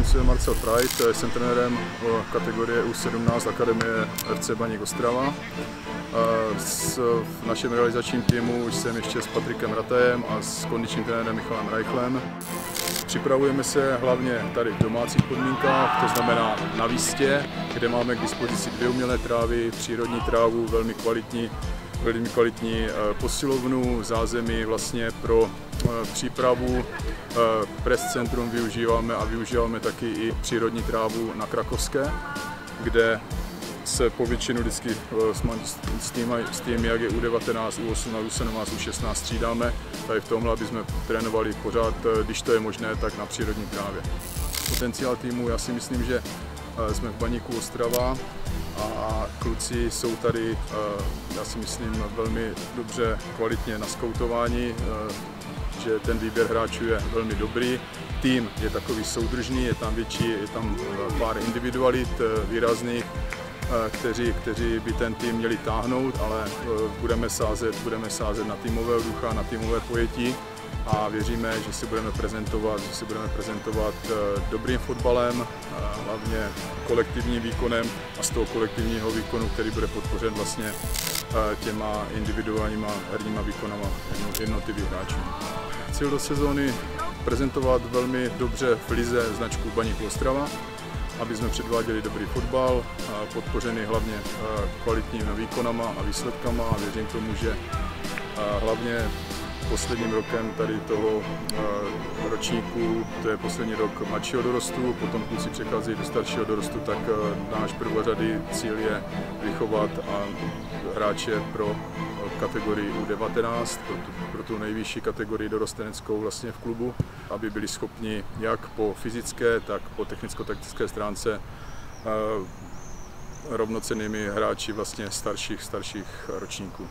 jmenuji se Marcel Pride, jsem trenérem kategorie U17 Akademie FC Baník Ostrava. V našem realizačním týmu jsem ještě s Patrikem Ratajem a s kondičním trenérem Michalem Reichlem. Připravujeme se hlavně tady v domácích podmínkách, to znamená na výstě, kde máme k dispozici dvě umělé trávy, přírodní trávu, velmi kvalitní, velmi kvalitní eh, posilovnu, zázemí vlastně pro eh, přípravu. Eh, Press centrum využíváme a využíváme taky i přírodní trávu na Krakovské, kde se po většinu vždycky s tím, s tím, jak je U19, U18, U17, U16 střídáme. Tady v tomhle, aby jsme trénovali pořád, když to je možné, tak na přírodní trávě. Potenciál týmu, já si myslím, že jsme v Baníku Ostrava a kluci jsou tady, já si myslím, velmi dobře, kvalitně naskoutováni, že ten výběr hráčů je velmi dobrý. Tým je takový soudržný, je tam větší, je tam pár individualit výrazných, kteří, kteří by ten tým měli táhnout, ale budeme sázet, budeme sázet na týmového ducha, na týmové pojetí a věříme, že si budeme prezentovat, že si budeme prezentovat eh, dobrým fotbalem, eh, hlavně kolektivním výkonem a z toho kolektivního výkonu, který bude podpořen vlastně eh, těma individuálníma herníma výkonama jednotlivých hráčů. Cíl do sezóny prezentovat velmi dobře v lize značku Baník Ostrava, aby jsme předváděli dobrý fotbal, podpořený hlavně kvalitními výkonama a výsledkama a věřím tomu, že hlavně posledním rokem tady toho eh, ročníku, to je poslední rok mladšího dorostu, potom kluci přecházejí do staršího dorostu, tak eh, náš prvořady cíl je vychovat a hráče pro kategorii U19, pro tu, pro tu nejvyšší kategorii dorosteneckou vlastně v klubu, aby byli schopni jak po fyzické, tak po technicko-taktické stránce eh, rovnocenými hráči vlastně starších, starších ročníků.